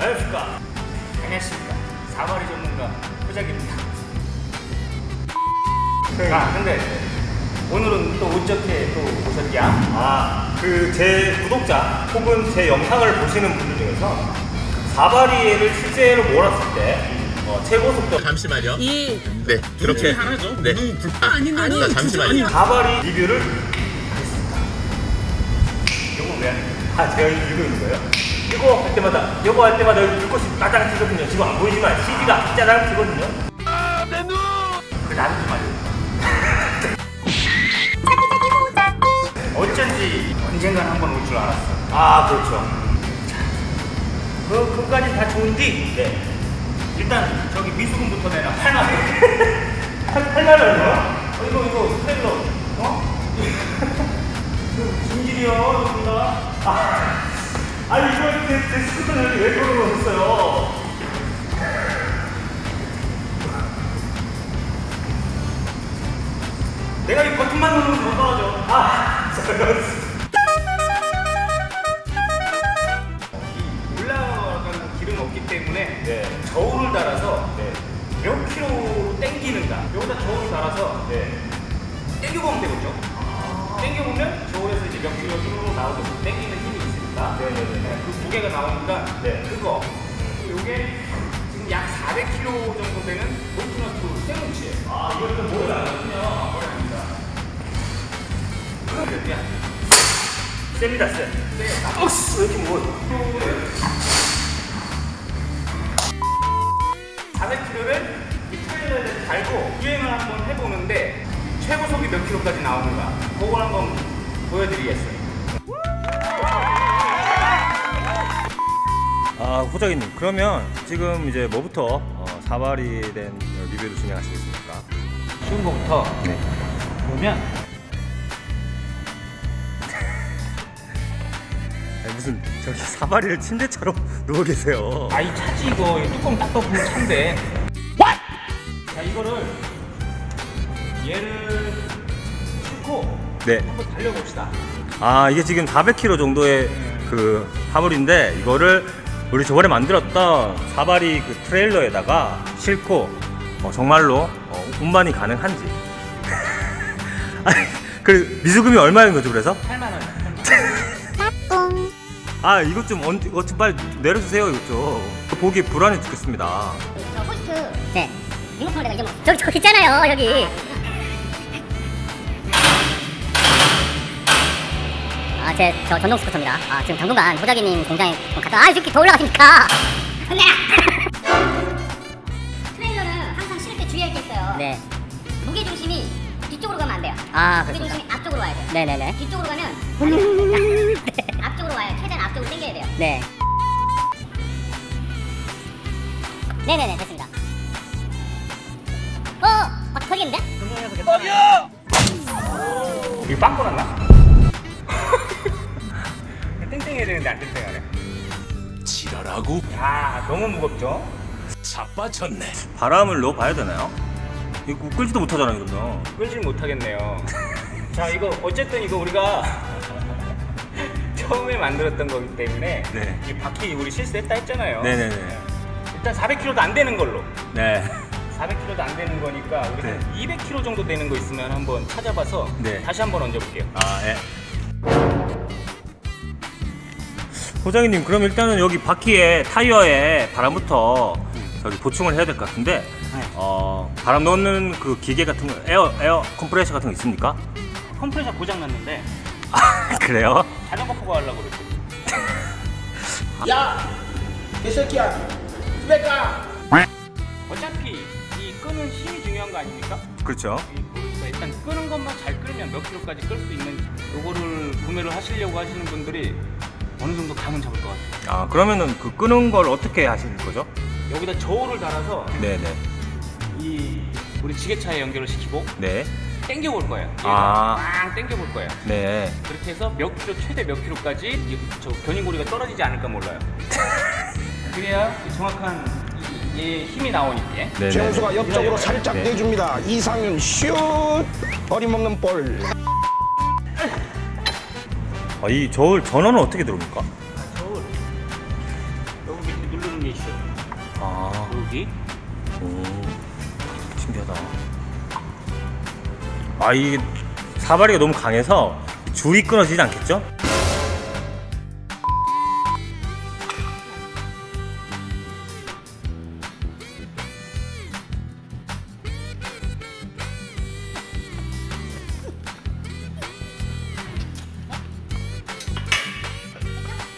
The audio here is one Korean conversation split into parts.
안녕하십니까. 안녕하십니까. 4마리 전문가 호작입니다. 네. 아 근데 오늘은 또 어떻게 또 오셨냐? 아, 그 제 구독자 혹은 제 영상을 보시는 분들 중에서 사바리를 실제로 몰았을 때 어, 최고 속도 잠시만요. 이 네, 그렇게 하나죠. 네. 불... 아, 아니, 아니, 아니 잠시만요. 사바리 리뷰를 하겠습니다. 이거 왜 하는 거예요? 아, 제가 이거 읽는 거예요? 이거 할 때마다, 이거 할 때마다 여기 불꽃이 짜장 튀거든요. 지금 안 보이지만 CD가 짜장 튀거든요. 아, 내 눈! 그 나도 좀 알려. 어쩐지 언젠간 한번 올 줄 알았어. 아, 그렇죠. 그 그까지 다 좋은데 네. 일단 저기 미수금부터 내놔. 8만 원. 8만 원이요? 어, 이거 이거 트레일러. 어? 중질이요, 여기가. 아, 아니, 이거 제, 제 스쿠터를 왜 걸어놓으셨어요? 내가 이 버튼만 누르면 더 떨어져. 아, 이 올라가는 길은 없기 때문에 네. 저울을 달아서 네. 몇 킬로 땡기는가. 여기다 저울을 달아서 네. 땡겨보면 되겠죠. 땡겨보면 저울에서 이제 몇 킬로 쭉 나오고 땡기는 힘이 있으니까 네네 네. 그 무게가 나오니까 네. 그거 요게 지금 약 400kg 정도 되는 볼트너트 세븐치예요. 아, 이거 좀 뭐야? 머리 아닙니다. 그거 몇 개야? 셉니다, 셉. 네. 억스, 이렇게 뭐. 400kg를 이 트레일러에 달고 주행을 한번 해보는데 최고 속이 몇 킬로까지 나오는가 그걸 한번 보여드리겠어요. 아, 호작이님, 그러면 지금 이제 뭐부터 어, 사발이 된 리뷰를 진행하시겠습니까? 쉬운 거부터 네. 보면 아니, 무슨 저기 사발이를 침대처럼 누워 계세요. 아 이 차지 이거 이 뚜껑 딱 덮으면 차인데 자 이거를 얘를 싣고 네. 한번 달려봅시다. 아, 이게 지금 400kg 정도의 그 화물인데 이거를 우리 저번에 만들었던 사발이 그 트레일러에다가 싣고 어, 정말로 어, 운반이 가능한지. 아니, 그 미수금이 얼마인 거죠, 그래서? 8만 원. 아, 이것 좀 언, 이것 좀 빨리 내려주세요, 이것 좀. 보기 불안해 죽겠습니다. 저 호스트 네 리모컨을 내가 잊어먹 저기 저기 있잖아요 여기 제 저 전동 스쿠터입니다. 아 지금 당분간 호자기님 공장에 좀 갔다 아 이렇게 더 올라가십니까. 혼내라 트레일러는 항상 실을 때 주의할 게 있어요. 네. 무게 중심이 뒤쪽으로 가면 안 돼요. 아 무게 중심이 앞쪽으로 와야 돼요. 네네네. 뒤쪽으로 가면 앞쪽으로 와요 최대한 앞쪽으로 당겨야 돼요. 네. 네네네 됐습니다. 어, 막 터지는데? 이거 빵꾸 났나? 땡땡해야 되는데 안 땡땡하네. 지랄하고 야 너무 무겁죠? 자빠졌네. 바람을 넣어봐야 되나요? 이거 끌지도 못하잖아요, 그러면. 끌질 못하겠네요. 자 이거 어쨌든 이거 우리가 처음에 만들었던 거기 때문에 네. 이 바퀴 우리 실수했다 했잖아요. 네네네. 일단 400kg도 안 되는 걸로. 네. 400kg도 안 되는 거니까 우리 네. 한 200kg 정도 되는 거 있으면 한번 찾아봐서 네. 다시 한번 얹어볼게요. 아, 예. 호장이님, 그럼 일단은 여기 바퀴에 타이어에 바람부터 저기 보충을 해야 될 것 같은데, 네. 어, 바람 넣는 그 기계 같은 거, 에어, 에어 컴프레셔 같은 거 있습니까? 컴프레셔 고장 났는데 아, 그래요? 자전거 타고 가려고 그랬거든요. 야! 이 새끼야! 집에 가! 어차피 이 끄는 힘이 중요한 거 아닙니까? 그렇죠. 일단 끄는 것만 잘 끌면 몇 킬로까지 끌 수 있는지 요거를 구매를 하시려고 하시는 분들이 어느 정도 감은 잡을 것 같아요. 아, 그러면은 그 끄는 걸 어떻게 하실 거죠? 여기다 저울을 달아서 네네. 이 우리 지게차에 연결을 시키고 네. 당겨 볼 거예요. 아. 빵 당겨 볼 거예요. 네. 그렇게 해서 몇 킬로 최대 몇 킬로까지 이, 저 견인고리가 떨어지지 않을까 몰라요. 그래야 이 정확한 이, 이 힘이 나오니까. 예? 네네. 정수가 옆쪽으로 살짝 네. 내줍니다. 이상윤 슛! 어림없는 볼. 아, 이 저울 전원은 어떻게 들어옵니까? 저울 여기 밑에 누르는 게 있어. 아, 여기 오, 신기하다. 아, 이 사바리가 너무 강해서 줄이 끊어지지 않겠죠?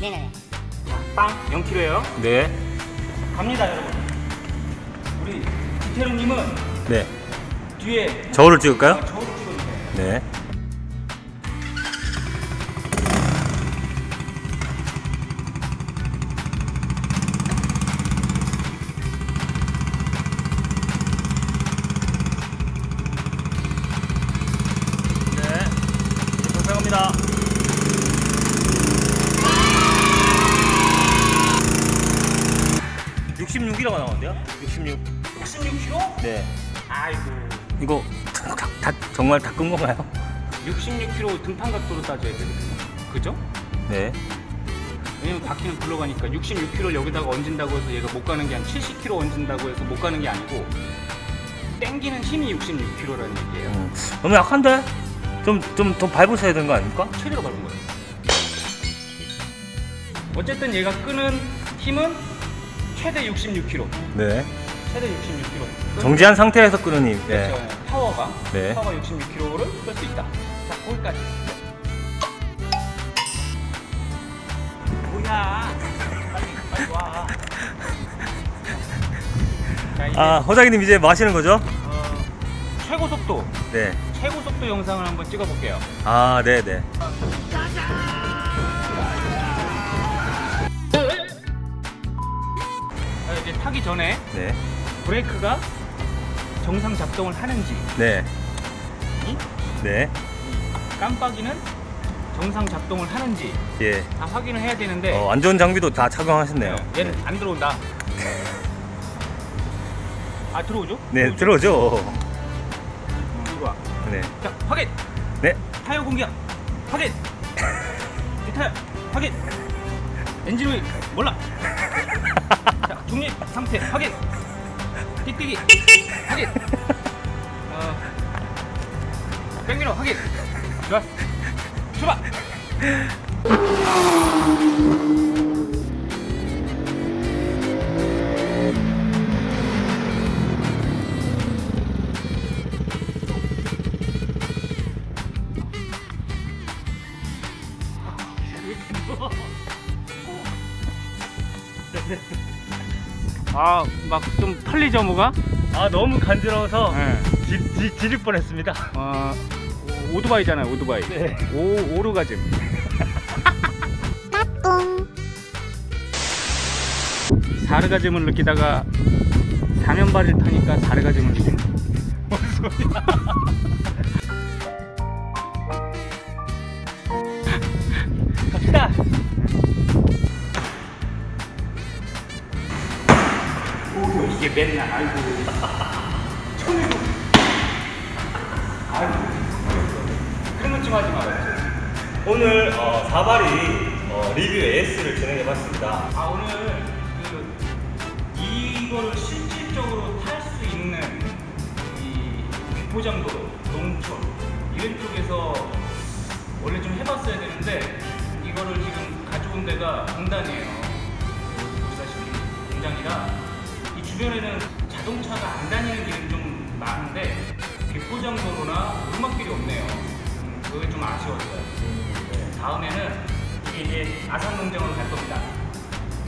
네네네. 빵 0kg예요. 네. 갑니다 여러분. 우리 이태루님은 네. 뒤에 저울을 찍을까요? 저울을 찍어주세요. 네. 네. 네 아이고. 이거 다, 다 정말 다 끈 건가요? 66kg 등판 각도로 따져야 되거든요. 그죠? 네 왜냐면 바퀴는 굴러가니까 66kg를 여기다가 얹은다고 해서 얘가 못 가는 게 한 70kg 얹은다고 해서 못 가는 게 아니고 땡기는 힘이 66kg라는 얘기예요. 음, 너무 약한데? 좀 좀 더 밟으셔야 되는 거 아닙니까? 최대로 밟은 거예요. 어쨌든 얘가 끄는 힘은 최대 66kg. 네. 최대 66kg. 정지한 상태에서 끄는 힘. 네. 그렇죠. 파워가 네. 파워가 66kg를 끌 수 있다. 자, 거기까지. 뭐야? 빨리 빨리 와. 자, 이제 아, 호장님 이제 뭐 하시는 거죠? 어, 최고 속도, 네. 최고 속도 영상을 한번 찍어볼게요. 아, 네, 네. 자, 이제 타기 전에 네. 브레이크가 정상 작동을 하는지, 네. 이 네. 깜빡이는 정상 작동을 하는지 예. 다 확인을 해야 되는데 어, 안전 장비도 다 착용하셨네요. 얘는 안 들어온다. 아 들어오죠? 네, 들어오죠. 음, 이리 와. 네. 자 확인. 네. 타이어 공기압 확인. 타이어 확인. 엔진 오일 몰라. 자 중립 상태 확인. 띠띠기 확인. 어. 백미러 확인. 좋아. 출발. 아 막 좀 털리죠 뭐가? 아, 너무 간지러워서 네. 지, 지, 지릴 뻔했습니다. 어 오- 오토바이잖아요 오토바이. 네. 오 오르가즘. 사르가즘을 느끼다가 사면발을 타니까 사르가즘을 느낀. 무슨 소리야? 갑시다. 이게 맨날 아이고. 천으로. 아이고. 그런 것좀 하지 말아요. 오늘 어, 사바리 어, 리뷰 AS를 진행해봤습니다. 아 오늘 그 이거를 실질적으로 탈 수 있는 이 비포장도로 농촌 이런 쪽에서 원래 좀 해봤어야 되는데 이거를 지금 가져온 데가 공단이에요. 보시다시피 공장이라 이 주변에는 자동차가 안 다니는 길은 좀 많은데 비포장도로나 오르막길이 없네요. 음, 그게 좀 아쉬웠어요. 네, 다음에는 이게 이제 아산농장으로 갈 겁니다.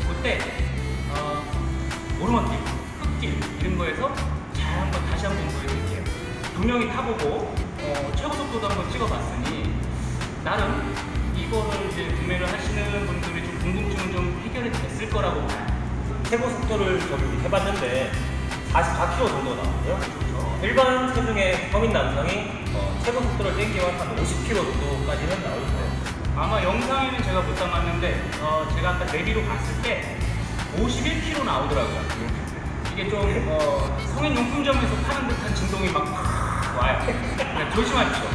그때 어, 오르막길, 흙길 이런 거에서 잘 한번 다시 한번 보여드릴게요. 두 명이 타보고 어, 최고 속도도 한번 찍어봤으니 나름 이거를 이제 구매를 하시는 분들이 좀 궁금증은 좀 해결이 됐을 거라고 봐요. 최고 속도를 좀 해봤는데 44km 정도 나왔고요. 일반 체중의 성인 남성이 어, 최고 속도를 땡기면 한 50km 정도까지는 나올 거예요. 아마 영상에는 제가 못 담았는데 어, 제가 아까 내비로 봤을 때 51km 나오더라고요. 이게 좀 어, 성인 용품점에서 파는 듯한 진동이 막 와요. 그러니까 조심하십시오.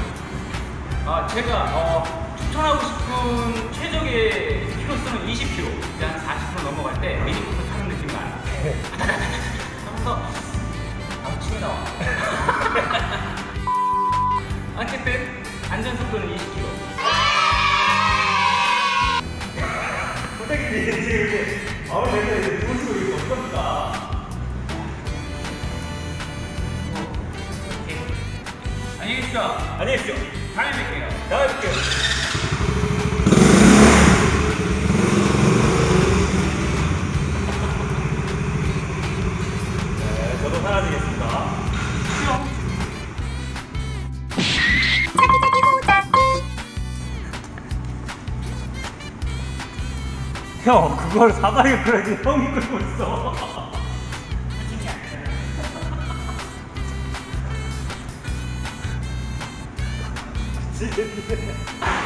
아, 제가 어, 추천하고 싶은 최적의 키로수는 20km. 이제 한 40km 넘어갈 때 미니쿠퍼 아무 춤이 나와 어쨌든 안전속도는 20km 선생님 이제 이제 아무 데나 이제 누우시고 이거 없다. 안녕히 계십시오. 안녕히 계십시오. 그걸 사다리 끌어야지 형이 끌고 있어. 진짜.